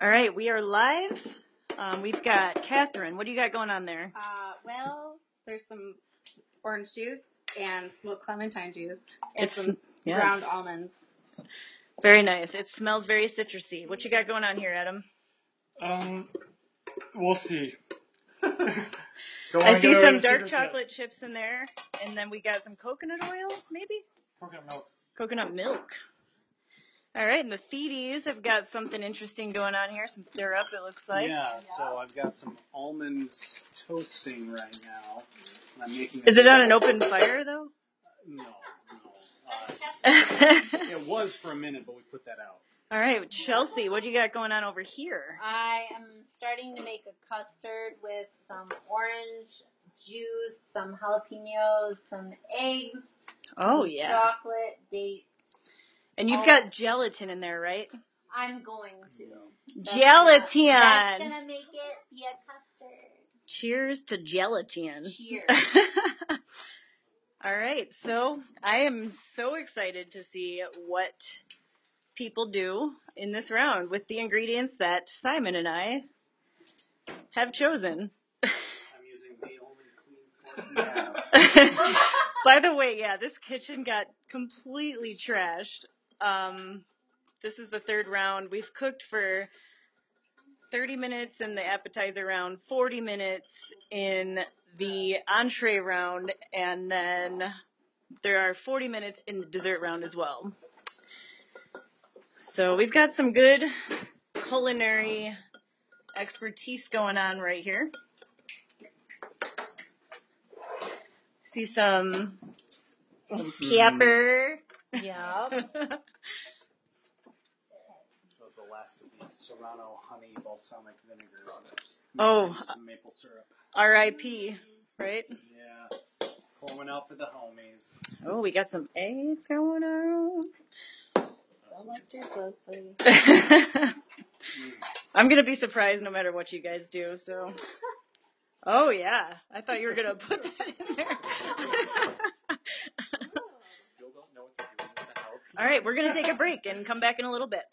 All right, we are live. Um, we've got Catherine. What do you got going on there? Uh, well, there's some orange juice and smoked clementine juice and It's- some yeah, ground it's- almonds. Very nice. It smells very citrusy. What you got going on here, Adam? Um, we'll see. I wanna see some dark secrets yet. chocolate chips in there, and then we got some coconut oil, maybe Coconut milk. coconut milk. All right, and the Thiedes have got something interesting going on here. Some syrup, it looks like. yeah, so I've got some almonds toasting right now. and I'm making. Is it on an open fire though? No, no. Uh, it was for a minute, but we put that out. All right, Chelsea, what do you got going on over here? I am starting to make a custard with some orange juice, some jalapenos, some eggs, Oh some yeah, chocolate, dates. And you've Oh. got gelatin in there, right? I'm going to. That's Gelatin. gonna- That's gonna make it be a custard. Cheers to gelatin. Cheers. All right, so I am so excited to see what people do in this round with the ingredients that Simon and I have chosen. I'm using the only clean fork we. By the way, yeah, this kitchen got completely trashed. Um, this is the third round. We've cooked for 30 minutes in the appetizer round, 40 minutes in the entree round, and then there are 40 minutes in the dessert round as well. So we've got some good culinary expertise going on right here. See some some pepper. Yep. That was the last of the Serrano honey balsamic vinegar on it. Oh. Some maple syrup. R.I.P. Right? Yeah. Pour one out for the homies. Oh, we got some eggs going on. Don't look too closely. I'm gonna be surprised no matter what you guys do. So. Oh yeah, I thought you were gonna put that in there. Still don't know what to do with the jalapeno. All right, we're gonna take a break and come back in a little bit.